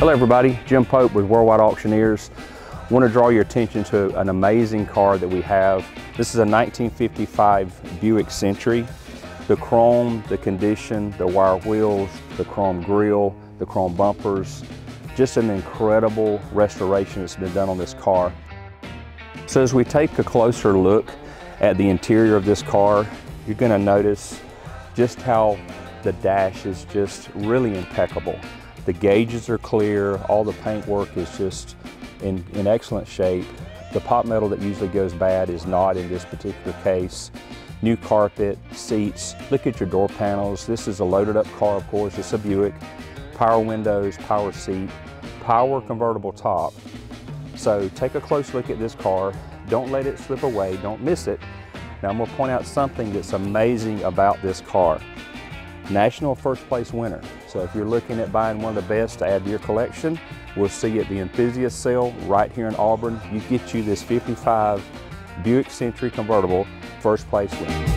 Hello everybody, Jim Pope with Worldwide Auctioneers. I want to draw your attention to an amazing car that we have. This is a 1955 Buick Century. The chrome, the condition, the wire wheels, the chrome grille, the chrome bumpers, just an incredible restoration that's been done on this car. So as we take a closer look at the interior of this car, you're going to notice just how the dash is just really impeccable. The gauges are clear, all the paintwork is just in, in excellent shape. The pot metal that usually goes bad is not in this particular case. New carpet, seats, look at your door panels. This is a loaded up car, of course, it's a Buick. Power windows, power seat, power convertible top. So take a close look at this car. Don't let it slip away, don't miss it. Now I'm gonna point out something that's amazing about this car. National first place winner. So if you're looking at buying one of the best to add to your collection, we'll see you at the enthusiast sale right here in Auburn. You get you this 55 Buick Century convertible first place winner.